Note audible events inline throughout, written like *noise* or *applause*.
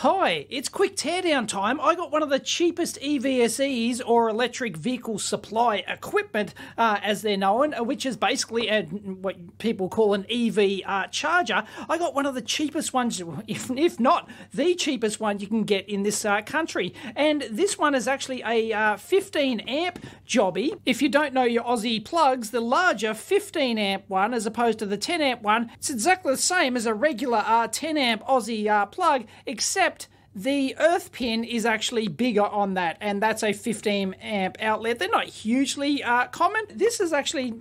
Hi, it's quick teardown time. I got one of the cheapest EVSEs or electric vehicle supply equipment, uh, as they're known, uh, which is basically a, what people call an EV uh, charger. I got one of the cheapest ones, *laughs* if, if not the cheapest one you can get in this uh, country. And this one is actually a uh, 15 amp jobby. If you don't know your Aussie plugs, the larger 15 amp one, as opposed to the 10 amp one, it's exactly the same as a regular uh, 10 amp Aussie plug, except except the earth pin is actually bigger on that, and that's a 15 amp outlet. They're not hugely uh, common. This is actually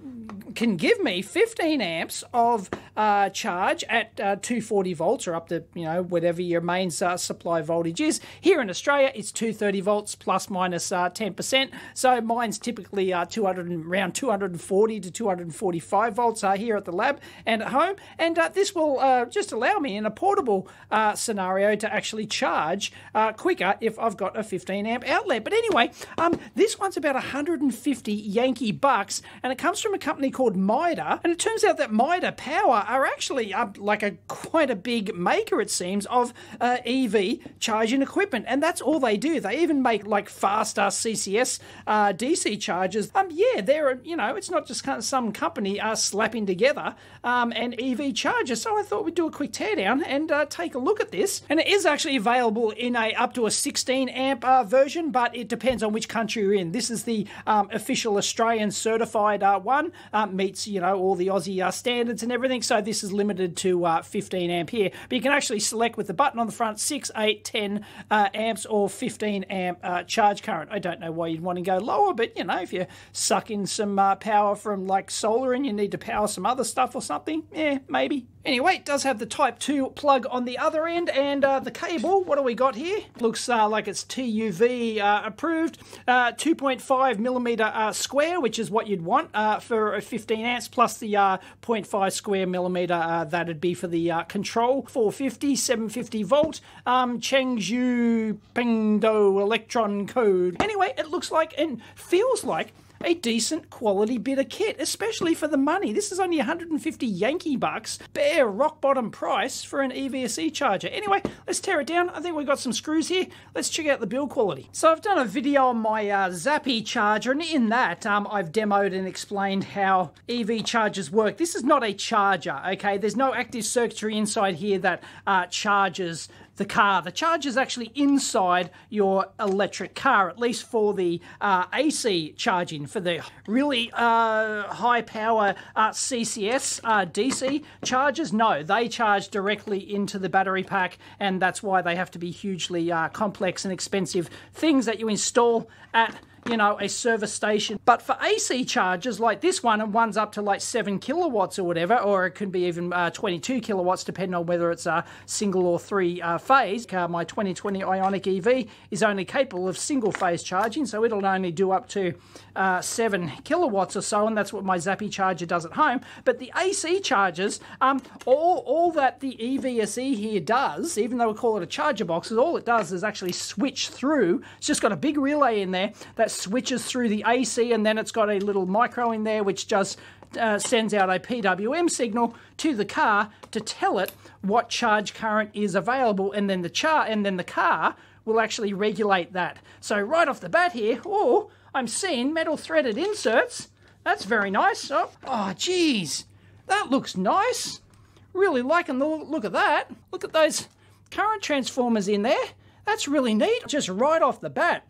can give me 15 amps of uh, charge at uh, 240 volts or up to you know whatever your mains uh, supply voltage is. Here in Australia, it's 230 volts plus minus 10%. Uh, so mine's typically uh, 200 around 240 to 245 volts uh, here at the lab and at home. And this will just allow me in a portable scenario to actually charge quicker if I've got a 15 amp outlet. But anyway, um, this one's about 150 Yankee bucks, and it comes from a company called MIDA. And it turns out that MIDA Power are actually uh, like a quite a big maker, it seems, of uh, EV charging equipment. And that's all they do. They even make like faster CCS uh, DC chargers. Um, yeah, they're, you know, it's not just some company uh, slapping together um, an EV charger. So I thought we'd do a quick teardown and uh, take a look at this. And it is actually available in a up to a 16 amp uh, version, but it depends on which country you're in. This is the um, official Australian certified uh, one. Um, meets you know all the Aussie uh, standards and everything. So this is limited to uh, 15 ampere, but you can actually select with the button on the front 6, 8, 10 uh, amps or 15 amp uh, charge current. I don't know why you'd want to go lower, but you know if you suck in some uh, power from like solar and you need to power some other stuff or something, yeah, maybe. Anyway, it does have the Type 2 plug on the other end, and uh, the cable, what do we got here? Looks uh, like it's TUV uh, approved, 2.5 millimeter square, which is what you'd want for a 15 amps plus the uh, 0.5 square millimeter uh, that'd be for the uh, control. 450 750 volt um, Chengzhou Pingdo electron code. Anyway it looks like and feels like a decent quality bit of kit, especially for the money. This is only 150 Yankee bucks, bare rock bottom price for an EVSE charger. Anyway, let's tear it down. I think we've got some screws here. Let's check out the build quality. So I've done a video on my uh, Zappi charger, and in that, um, I've demoed and explained how EV chargers work. This is not a charger, okay? There's no active circuitry inside here that uh, charges the car. The charger's actually inside your electric car, at least for the uh, AC charging. For the really uh, high power uh, CCS uh, DC chargers, no, they charge directly into the battery pack, and that's why they have to be hugely uh, complex and expensive things that you install at you know, a service station. But for AC chargers like this one, and one's up to like 7 kilowatts or whatever, or it could be even uh, 22 kilowatts depending on whether it's a single or three uh, phase. Uh, my 2020 Ioniq EV is only capable of single phase charging, so it'll only do up to uh, 7 kilowatts or so, and that's what my Zappi charger does at home. But the AC chargers, um, all, all that the EVSE here does, even though we call it a charger box, is all it does is actually switch through. It's just got a big relay in there that switches through the AC, and then it's got a little micro in there which just uh, sends out a PWM signal to the car to tell it what charge current is available, and then the char and then the car will actually regulate that. So right off the bat here, oh, I'm seeing metal threaded inserts. That's very nice. Oh, oh geez, that looks nice. Really liking the look of that. Look at those current transformers in there. That's really neat, just right off the bat.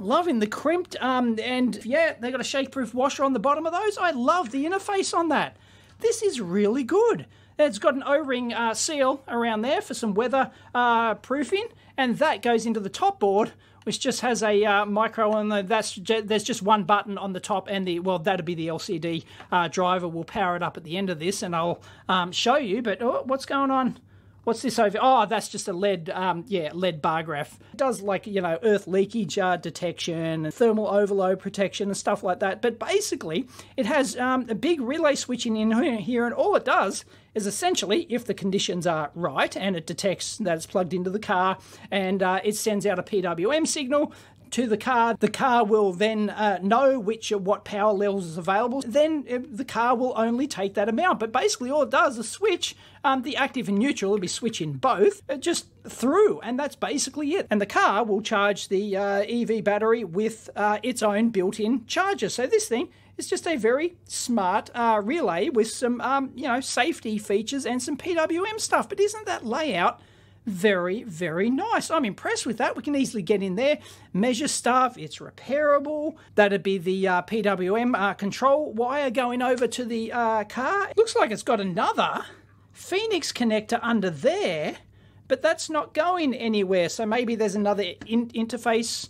Loving the crimped, um, and yeah, they got a shake-proof washer on the bottom of those. I love the interface on that. This is really good. It's got an O-ring uh, seal around there for some weather uh, proofing, and that goes into the top board, which just has a uh, micro, and that's there's just one button on the top, and the well, that'll be the LCD uh, driver. We'll power it up at the end of this, and I'll um, show you. But oh, what's going on? What's this over? Oh, that's just a lead, um, yeah, lead bar graph. It does like, you know, earth leakage uh, detection and thermal overload protection and stuff like that. But basically, it has um, a big relay switching in here, and all it does is essentially, if the conditions are right and it detects that it's plugged into the car and uh, it sends out a PWM signal, to the car. The car will then uh, know which or what power levels is available. Then uh, the car will only take that amount. But basically, all it does is switch um, the active and neutral. It'll be switching both uh, just through, and that's basically it. And the car will charge the uh, EV battery with uh, its own built-in charger. So this thing is just a very smart uh, relay with some, um, you know, safety features and some PWM stuff. But isn't that layout? Very, very nice. I'm impressed with that. We can easily get in there, measure stuff. It's repairable. That'd be the uh, PWM uh, control wire going over to the uh, car. Looks like it's got another Phoenix connector under there, but that's not going anywhere. So maybe there's another in interface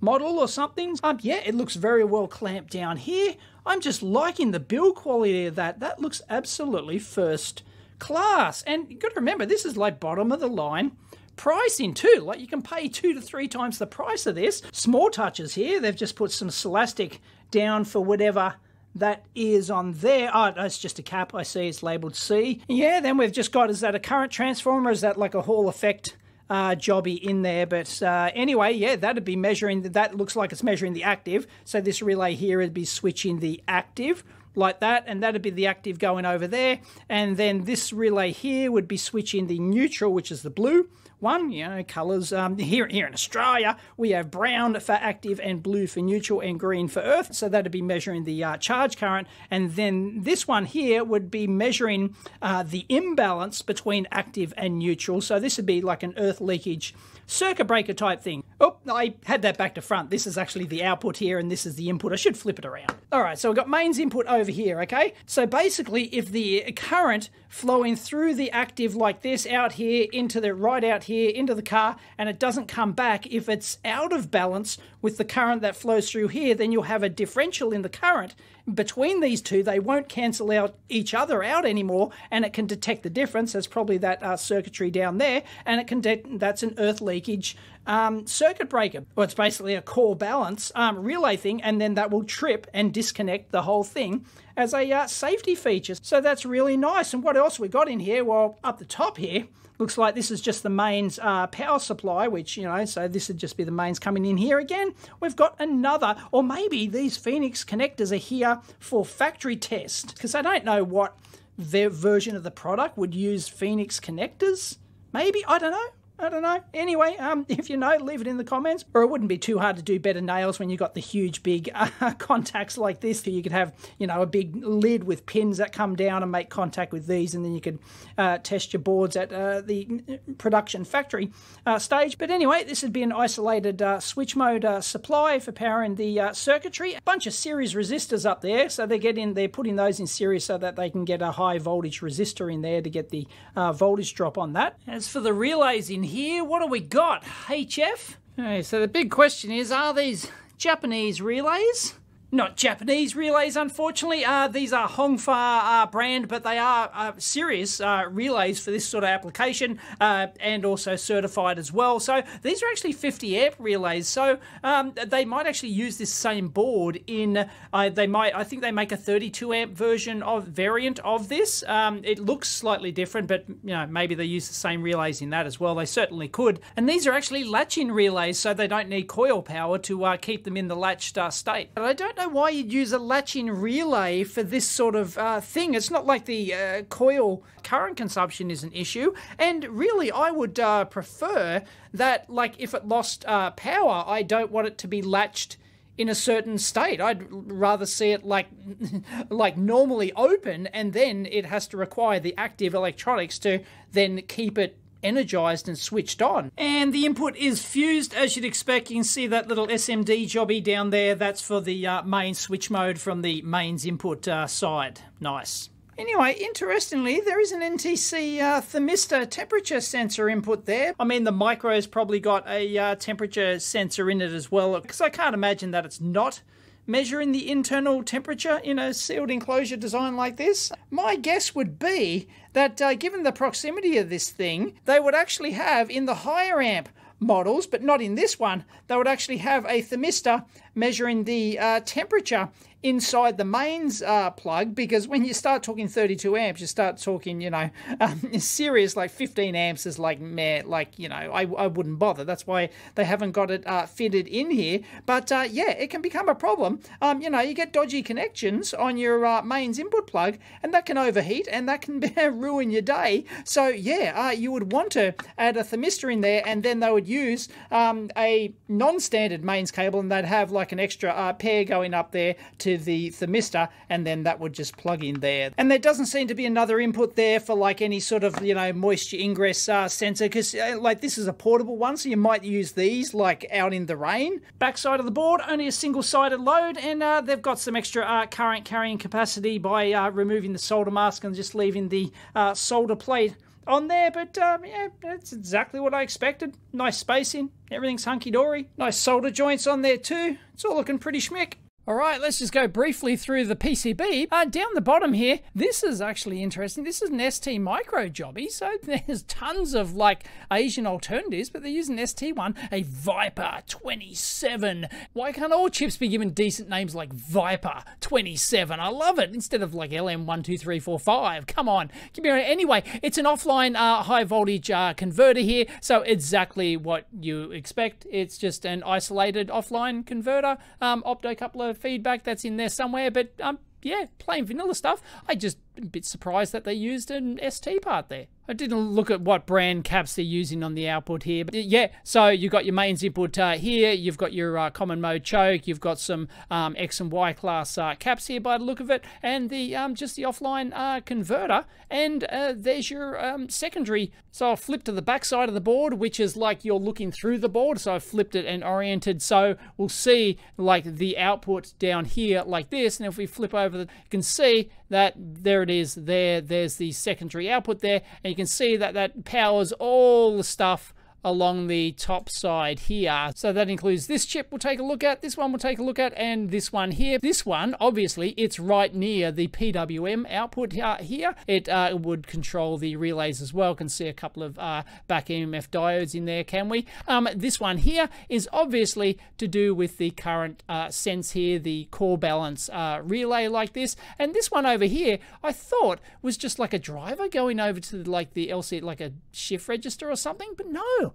model or something. Um, yeah, it looks very well clamped down here. I'm just liking the build quality of that. That looks absolutely first class. And you've got to remember, this is like bottom of the line pricing too. Like you can pay two to three times the price of this. Small touches here. They've just put some Silastic down for whatever that is on there. Oh, it's just a cap. I see it's labeled C. Yeah, then we've just got, is that a current transformer? Is that like a Hall effect uh, jobby in there? But uh, anyway, yeah, that'd be measuring, that looks like it's measuring the active. So this relay here would be switching the active like that, and that'd be the active going over there. And then this relay here would be switching the neutral, which is the blue one, you know, colours. Um, *laughs* here, here in Australia, we have brown for active and blue for neutral and green for earth. So that'd be measuring the uh, charge current. And then this one here would be measuring uh, the imbalance between active and neutral. So this would be like an earth leakage circuit breaker type thing. Oh, I had that back to front. This is actually the output here and this is the input. I should flip it around. All right, so we've got mains input over here, okay? So basically, if the current flowing through the active like this out here into the right out here into the car and it doesn't come back, if it's out of balance with the current that flows through here, then you'll have a differential in the current between these two, they won't cancel out each other out anymore, and it can detect the difference. There's probably that uh, circuitry down there, and it can that's an earth leakage um, circuit breaker. Well, it's basically a core balance um, relay thing, and then that will trip and disconnect the whole thing as a uh, safety feature. So that's really nice. And what else we got in here? Well, up the top here, looks like this is just the mains uh, power supply, which, you know, so this would just be the mains coming in here again. We've got another, or maybe these Phoenix connectors are here for factory test, because I don't know what their version of the product would use Phoenix connectors. Maybe, I don't know. I don't know. Anyway, um, *laughs* if you know, leave it in the comments. Or it wouldn't be too hard to do bed of nails when you've got the huge big *laughs* uh, contacts like this. So you could have, you know, a big lid with pins that come down and make contact with these, and then you could uh, test your boards at uh, the production factory uh, stage. But anyway, this would be an isolated uh, switch mode uh, supply for powering the circuitry. A bunch of series resistors up there, so they're getting, They're putting those in series so that they can get a high voltage resistor in there to get the voltage drop on that. As for the relays in here, what do we got? HF? Okay, so the big question is, are these Japanese relays? Not Japanese relays, unfortunately. Uh, these are Hongfa uh, brand, but they are uh, serious uh, relays for this sort of application uh, and also certified as well. So these are actually 50 amp relays. So um, they might actually use this same board in, uh, they might, I think they make a 32 amp version of variant of this. Um, it looks slightly different, but you know maybe they use the same relays in that as well. They certainly could. And these are actually latch-in relays, so they don't need coil power to keep them in the latched state. But I don't know why you'd use a latch-in relay for this sort of uh, thing. It's not like the uh, coil current consumption is an issue. And really, I would uh, prefer that, like, if it lost uh, power, I don't want it to be latched in a certain state. I'd rather see it like *laughs* like normally open and then it has to require the active electronics to then keep it energized and switched on. And the input is fused as you'd expect. You can see that little SMD jobby down there. That's for the uh, main switch mode from the mains input uh, side. Nice. Anyway, interestingly, there is an NTC uh, thermistor temperature sensor input there. I mean, the micro's probably got a uh, temperature sensor in it as well, because I can't imagine that it's not measuring the internal temperature in a sealed enclosure design like this? My guess would be that uh, given the proximity of this thing, they would actually have in the higher amp models, but not in this one, they would actually have a thermistor measuring the uh, temperature inside the mains uh, plug because when you start talking 32 amps, you start talking, you know, um, *laughs* serious like 15 amps is like meh, like, you know, I, I wouldn't bother. That's why they haven't got it uh, fitted in here. But uh, yeah, it can become a problem. Um, you know, you get dodgy connections on your uh, mains input plug and that can overheat and that can *laughs* ruin your day. So yeah, uh, you would want to add a thermistor in there and then they would use um, a non-standard mains cable and they'd have like an extra uh, pair going up there to the thermistor and then that would just plug in there. And there doesn't seem to be another input there for like any sort of, you know, moisture ingress uh, sensor because uh, like this is a portable one so you might use these like out in the rain. Backside of the board, only a single sided load and uh, they've got some extra uh, current carrying capacity by uh, removing the solder mask and just leaving the solder plate on there, but um, yeah, that's exactly what I expected. Nice spacing, everything's hunky dory. Nice solder joints on there too. It's all looking pretty schmick. All right, let's just go briefly through the PCB. Uh, down the bottom here, this is actually interesting. This is an ST micro jobby, so *laughs* there's tons of like Asian alternatives, but they're using ST one, a Viper 27. Why can't all chips be given decent names like Viper 27? I love it instead of like LM12345. Come on, give me anyway. It's an offline uh, high voltage uh, converter here, so exactly what you expect. It's just an isolated offline converter, um, optocoupler feedback that's in there somewhere, but um, yeah, plain vanilla stuff. I just a bit surprised that they used an ST part there. I didn't look at what brand caps they're using on the output here, but yeah, so you've got your mains input uh, here, you've got your uh, common mode choke, you've got some um, X and Y class uh, caps here by the look of it, and the um, just the offline uh, converter, and uh, there's your um, secondary. So I'll flip to the back side of the board, which is like you're looking through the board, so I've flipped it and oriented, so we'll see like the output down here like this, and if we flip over, the, you can see that there it is there. There's the secondary output there, and you can see that that powers all the stuff along the top side here. So that includes this chip we'll take a look at, this one we'll take a look at, and this one here. This one, obviously, it's right near the PWM output uh, here. It uh, would control the relays as well. Can see a couple of uh, back EMF diodes in there, can we? Um, this one here is obviously to do with the current uh, sense here, the core balance uh, relay like this. And this one over here, I thought was just like a driver going over to like the LC, like a shift register or something, but no,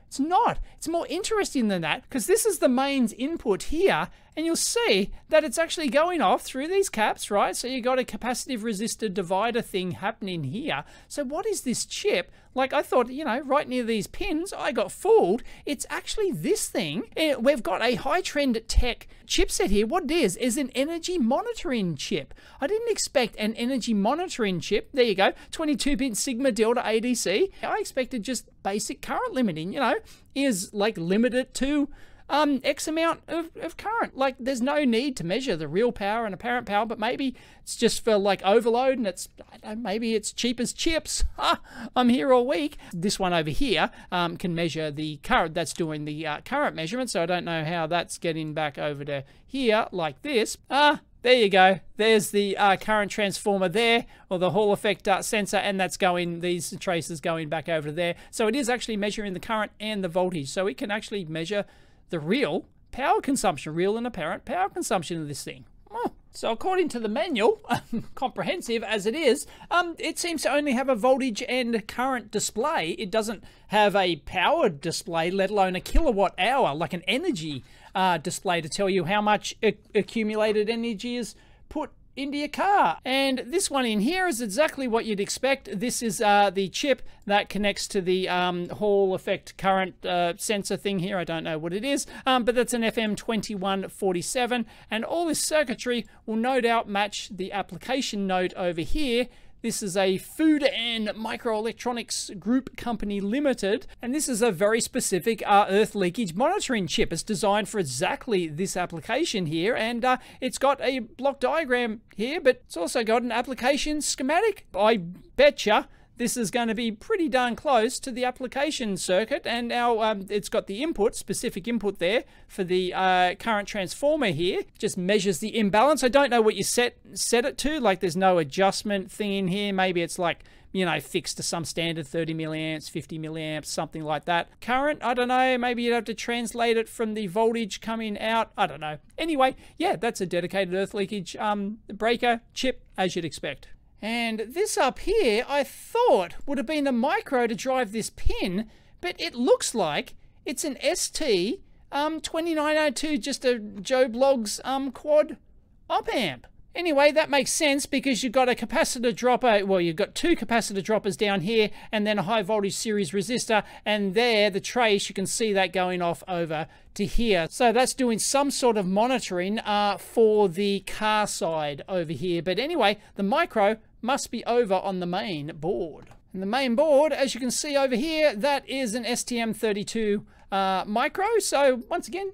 it's not. It's more interesting than that because this is the mains input here and you'll see that it's actually going off through these caps, right? So you've got a capacitive resistor divider thing happening here. So what is this chip? Like I thought, you know, right near these pins, I got fooled. It's actually this thing. Eh, we've got a high-trend tech chipset here. What it is, is an energy monitoring chip. I didn't expect an energy monitoring chip. There you go, 22-bit Sigma Delta ADC. I expected just basic current limiting, you know, is like limited to um, X amount of, of current. Like, there's no need to measure the real power and apparent power, but maybe it's just for like overload and it's, maybe it's cheap as chips. *laughs* I'm here all week. This one over here um, can measure the current. That's doing the uh, current measurement, so I don't know how that's getting back over to here like this. Ah, there you go. There's the uh, current transformer there, or the Hall effect uh, sensor, and that's going, these traces going back over there. So it is actually measuring the current and the voltage. So it can actually measure the real power consumption, real and apparent power consumption of this thing. Oh. So according to the manual, *laughs* comprehensive as it is, um, it seems to only have a voltage and current display. It doesn't have a power display, let alone a kilowatt hour, like an energy uh, display to tell you how much accumulated energy is put into your car. And this one in here is exactly what you'd expect. This is uh, the chip that connects to the um, Hall effect current uh, sensor thing here. I don't know what it is, um, but that's an FM2147. And all this circuitry will no doubt match the application node over here this is a Fudan Microelectronics Group Company Limited, and this is a very specific uh, earth leakage monitoring chip. It's designed for exactly this application here, and uh, it's got a block diagram here, but it's also got an application schematic. I betcha this is going to be pretty darn close to the application circuit. And now um, it's got the input, specific input there for the uh, current transformer here. Just measures the imbalance. I don't know what you set set it to. Like there's no adjustment thing in here. Maybe it's like you know, fixed to some standard 30 milliamps, 50 milliamps, something like that. Current, I don't know, maybe you'd have to translate it from the voltage coming out, I don't know. Anyway, yeah, that's a dedicated earth leakage um, breaker chip, as you'd expect. And this up here, I thought would have been the micro to drive this pin, but it looks like it's an ST um, 2902, just a Joe Bloggs um, quad op amp. Anyway, that makes sense because you've got a capacitor dropper, well, you've got two capacitor droppers down here and then a high voltage series resistor. And there, the trace, you can see that going off over to here. So that's doing some sort of monitoring uh, for the car side over here. But anyway, the micro must be over on the main board. And the main board, as you can see over here, that is an STM32 uh, micro. So once again,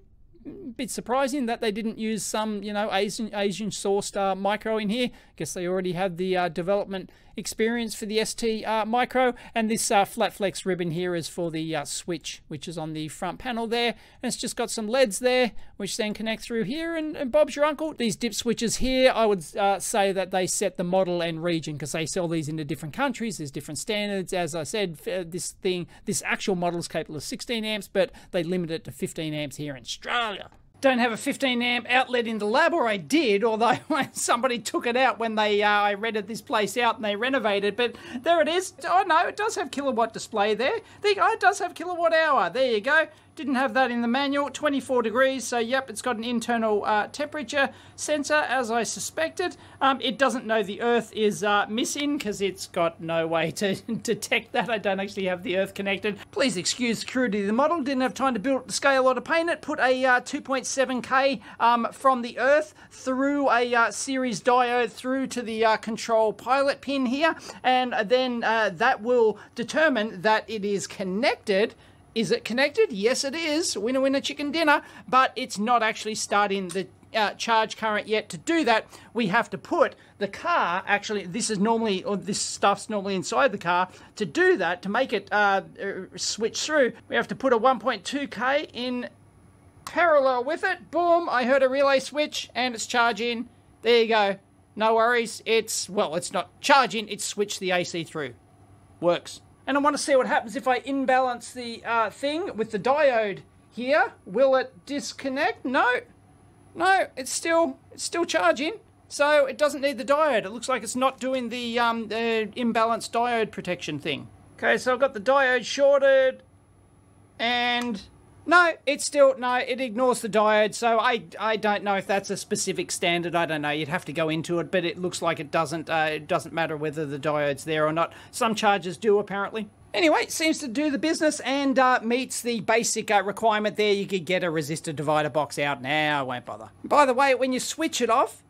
bit surprising that they didn't use some, you know, Asian Asian sourced uh, micro in here. I guess they already had the uh, development experience for the ST uh, micro. And this uh, flat flex ribbon here is for the uh, switch, which is on the front panel there. And it's just got some LEDs there, which then connect through here. And, and Bob's your uncle. These dip switches here, I would uh, say that they set the model and region because they sell these into different countries. There's different standards. As I said, this thing, this actual model is capable of 16 amps, but they limit it to 15 amps here in Australia don't have a 15 amp outlet in the lab, or I did, although *laughs* somebody took it out when they uh, I rented this place out and they renovated. But there it is. Oh no, it does have kilowatt display there. You go. It does have kilowatt hour. There you go. Didn't have that in the manual. 24 degrees, so yep, it's got an internal uh, temperature sensor, as I suspected. Um, it doesn't know the Earth is uh, missing because it's got no way to *laughs* detect that. I don't actually have the Earth connected. Please excuse the crudity of the model. Didn't have time to build the scale or to paint it. Put a uh, 2.7K um, from the Earth through a uh, series diode through to the uh, control pilot pin here, and then uh, that will determine that it is connected is it connected? Yes, it is. Winner, winner, chicken dinner. But it's not actually starting the uh, charge current yet. To do that, we have to put the car, actually, this is normally, or this stuff's normally inside the car. To do that, to make it uh, uh switch through, we have to put a 1.2K in parallel with it. Boom, I heard a relay switch and it's charging. There you go. No worries. It's, well, it's not charging, it's switched the AC through. Works. And I want to see what happens if I imbalance the uh, thing with the diode here. Will it disconnect? No. No, it's still it's still charging. So it doesn't need the diode. It looks like it's not doing the, um, the imbalanced diode protection thing. Okay, so I've got the diode shorted. And no, it's still no. It ignores the diode, so I I don't know if that's a specific standard. I don't know. You'd have to go into it, but it looks like it doesn't. Uh, it doesn't matter whether the diode's there or not. Some chargers do apparently. Anyway, it seems to do the business and uh, meets the basic uh, requirement there. You could get a resistor divider box out now. I won't bother. By the way, when you switch it off,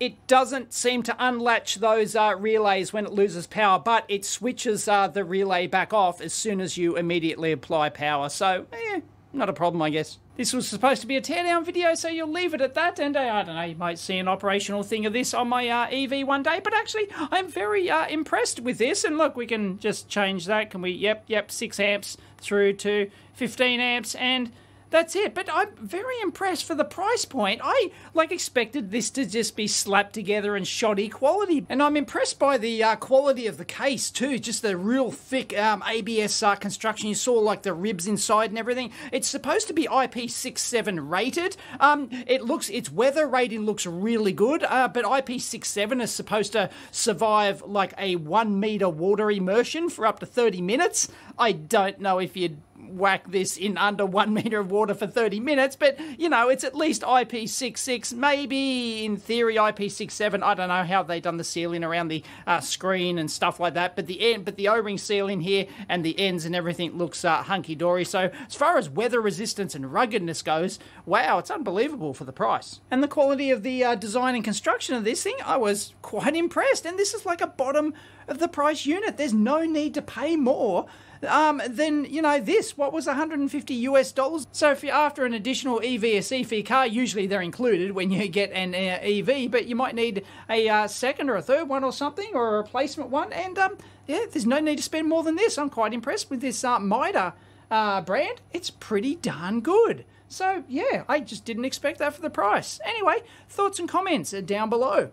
it doesn't seem to unlatch those uh, relays when it loses power, but it switches uh, the relay back off as soon as you immediately apply power. So, eh, not a problem, I guess. This was supposed to be a teardown video, so you'll leave it at that. And uh, I don't know, you might see an operational thing of this on my uh, EV one day. But actually, I'm very uh, impressed with this. And look, we can just change that. Can we? Yep, yep, 6 amps through to 15 amps. And that's it. But I'm very impressed for the price point. I like expected this to just be slapped together and shoddy quality, and I'm impressed by the uh, quality of the case too. Just the real thick um, ABS uh, construction. You saw like the ribs inside and everything. It's supposed to be IP67 rated. Um, it looks its weather rating looks really good, uh, but IP67 is supposed to survive like a one meter water immersion for up to 30 minutes. I don't know if you'd whack this in under one meter of water for 30 minutes, but you know, it's at least IP66, maybe in theory IP67. I don't know how they've done the sealing around the uh, screen and stuff like that, but the end, but the O-ring sealing here and the ends and everything looks uh, hunky dory. So as far as weather resistance and ruggedness goes, wow, it's unbelievable for the price and the quality of the uh, design and construction of this thing. I was quite impressed, and this is like a bottom of the price unit. There's no need to pay more um, then you know this. What was 150 US dollars? So if you're after an additional EV or car, usually they're included when you get an uh, EV, but you might need a uh, second or a third one or something, or a replacement one. And um, yeah, there's no need to spend more than this. I'm quite impressed with this uh, Mida uh, brand. It's pretty darn good. So yeah, I just didn't expect that for the price. Anyway, thoughts and comments are down below.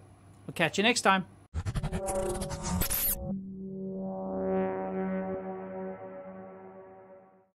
We'll catch you next time.